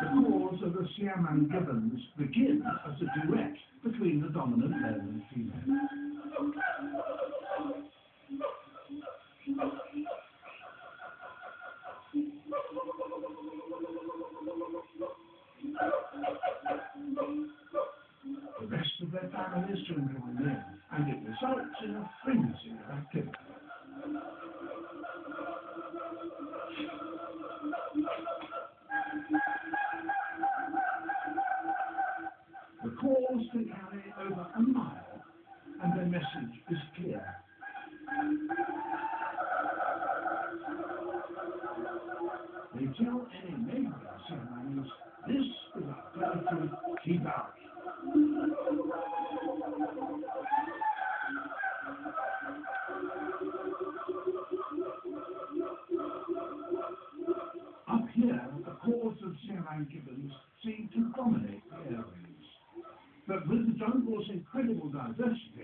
The calls of the Siamang gibbons begin as a duet between the dominant male and female. The rest of their families join in, and it results in a frenzy of activity. Can carry over a mile, and their message is clear. They tell any neighboring Siamangs, this is a to keep out. Up here, the calls of Siamang gibbons seem to dominate But jungle's incredible diversity,